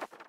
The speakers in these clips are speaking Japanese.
you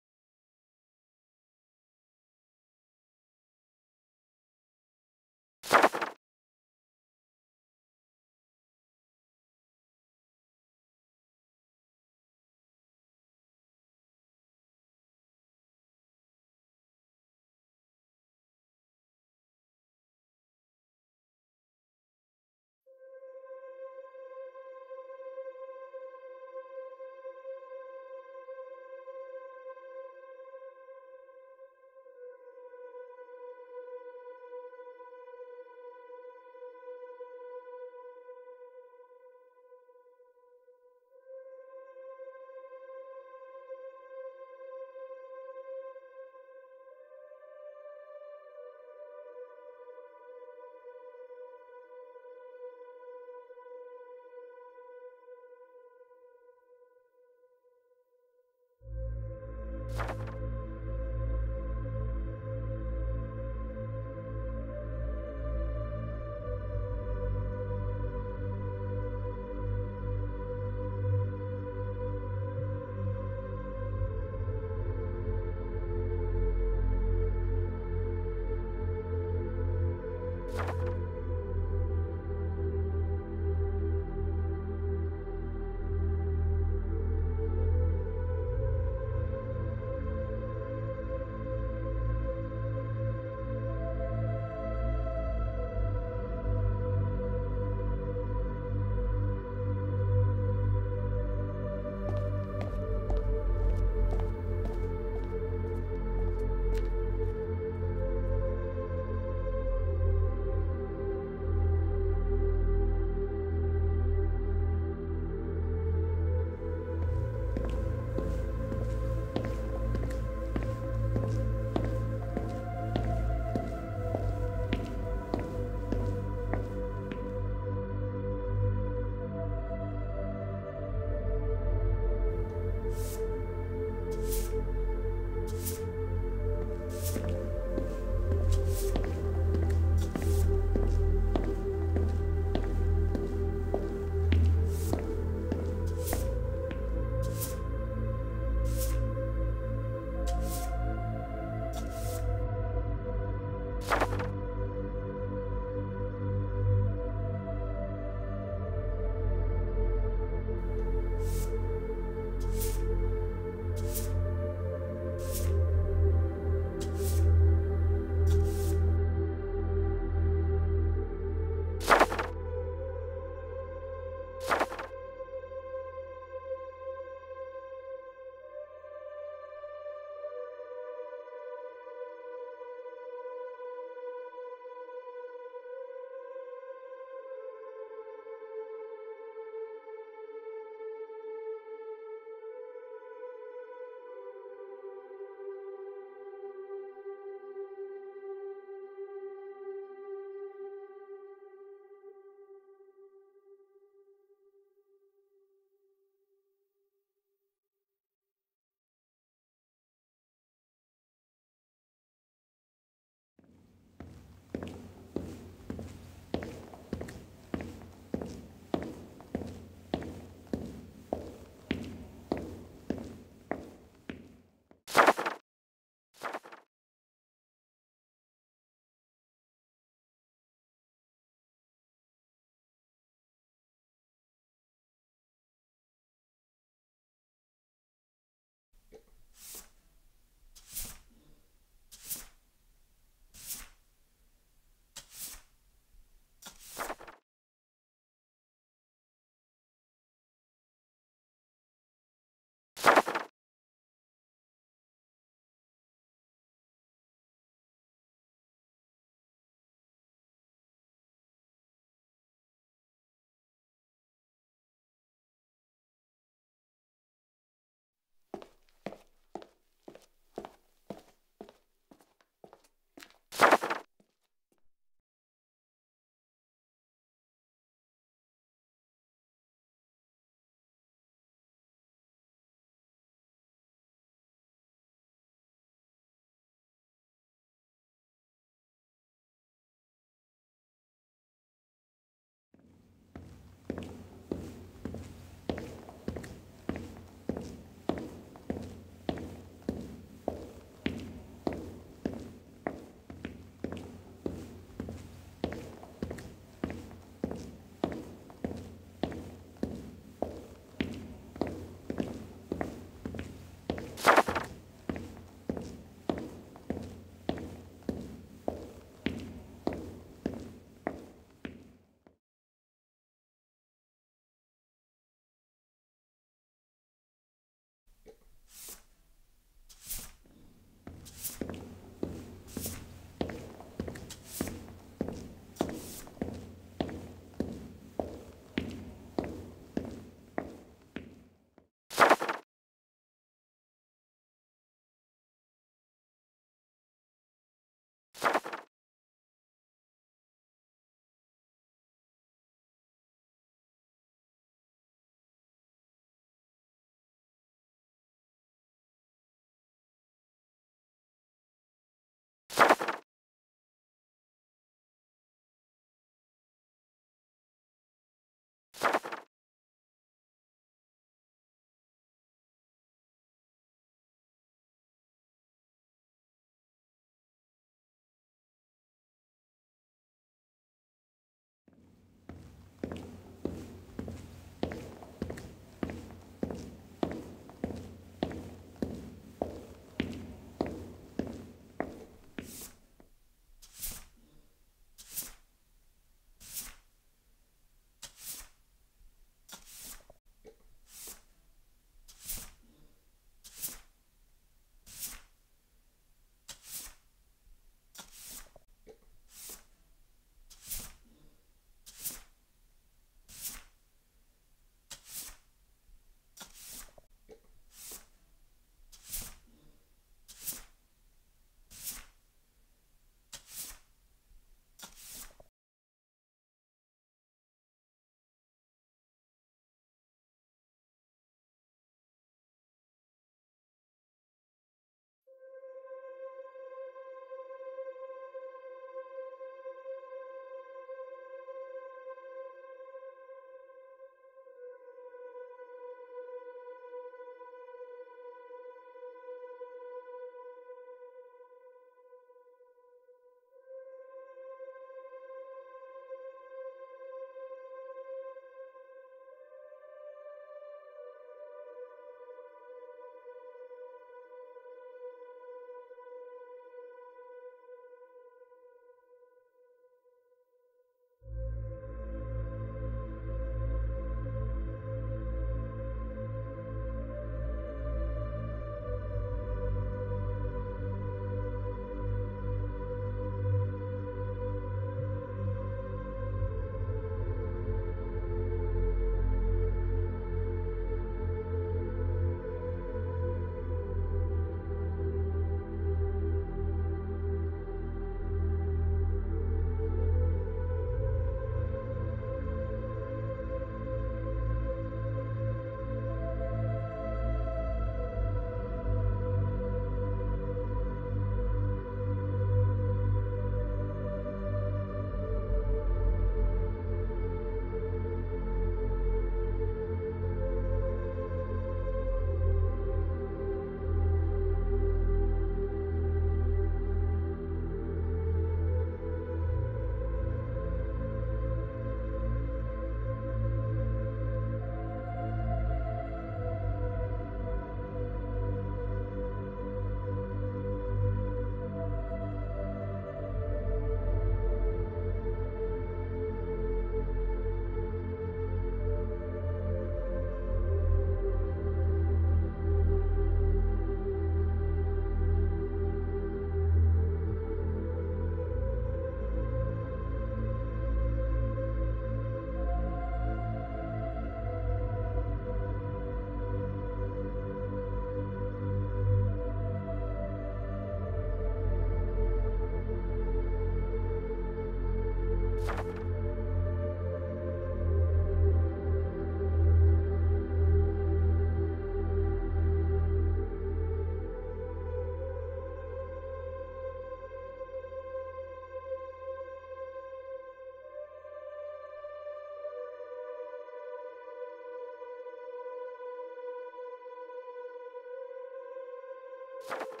you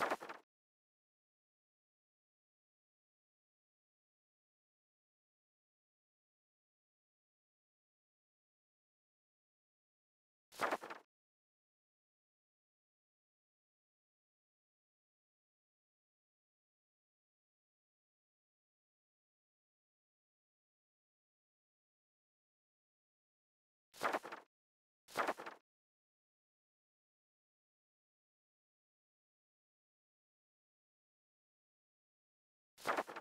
you you.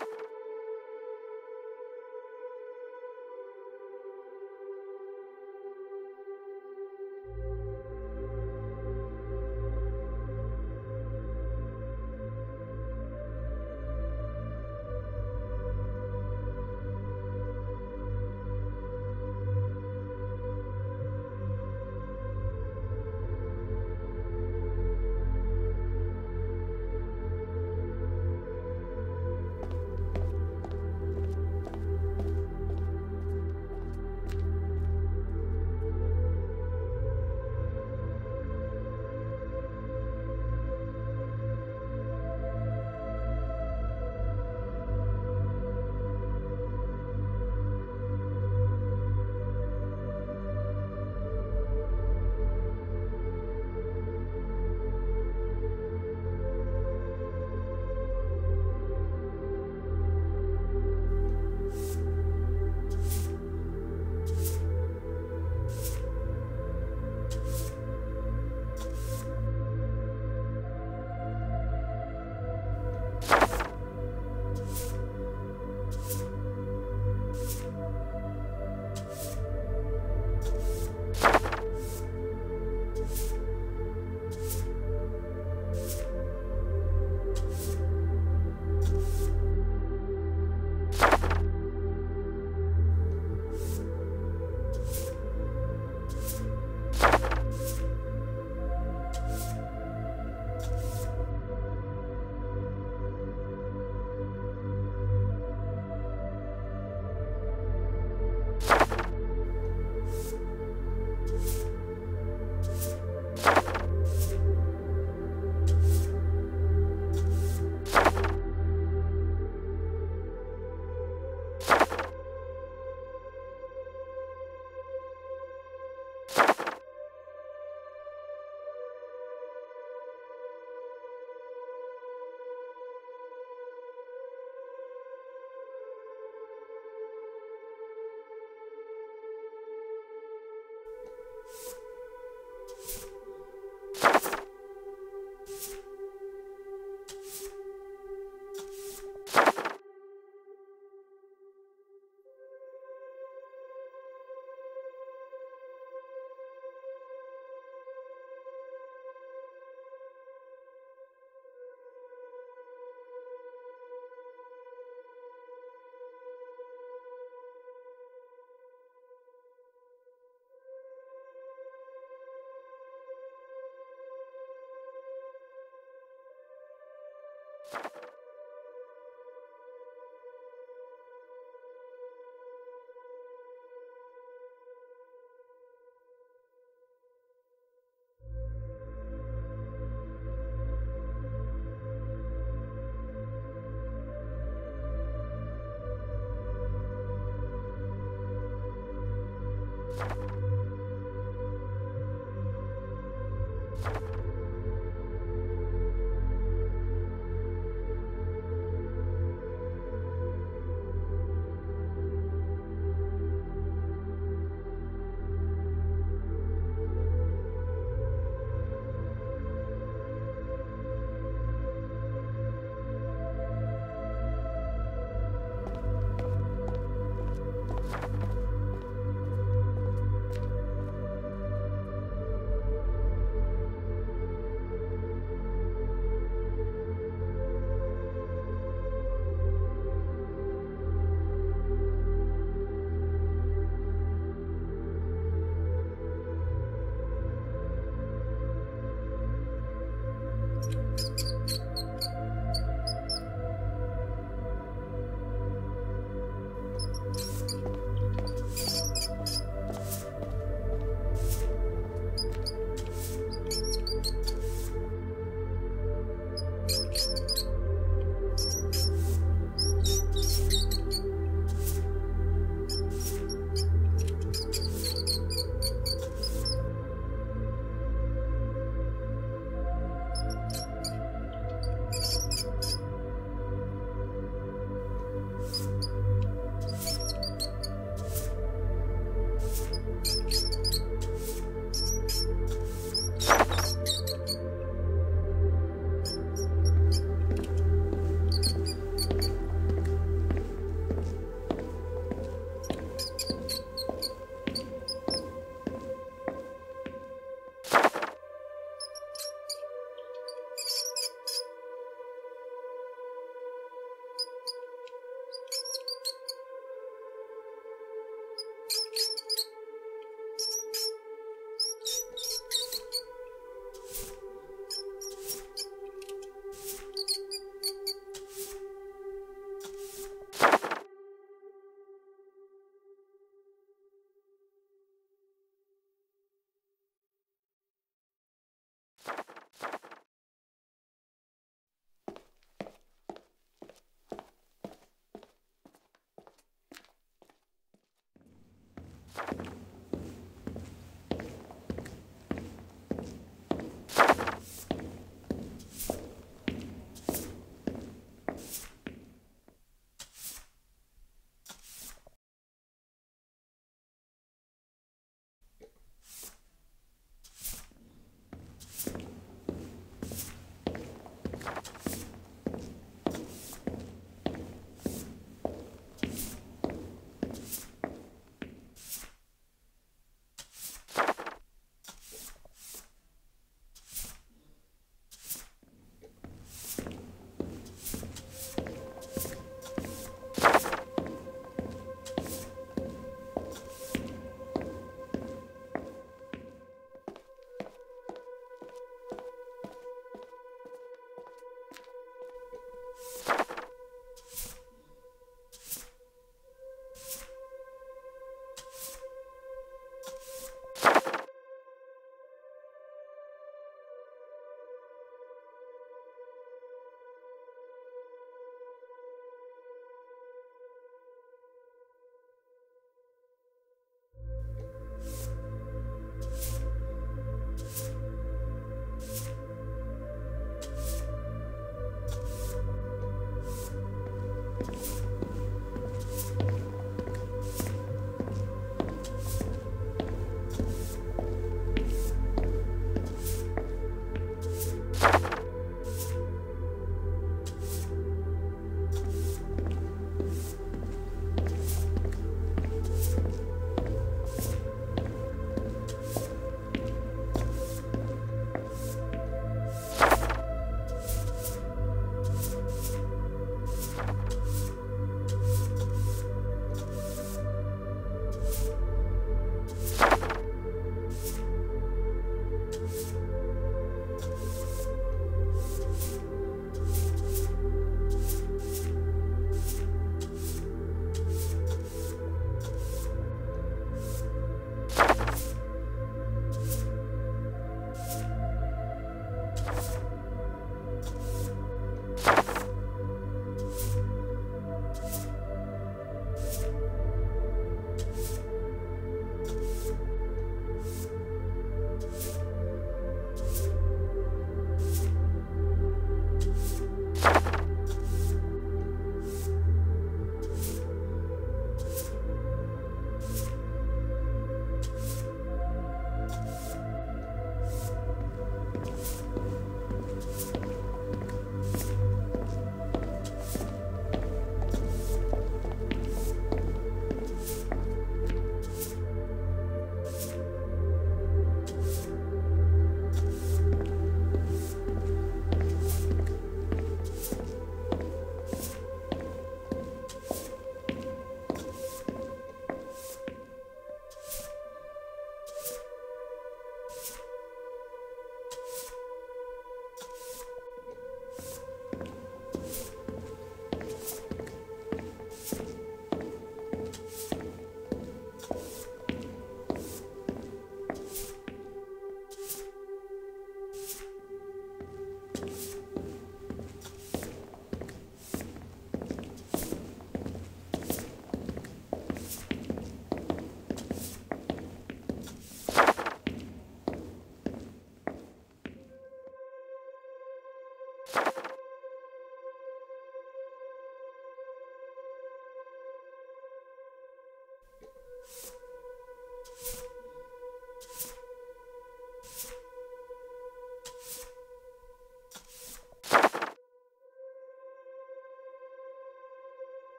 you.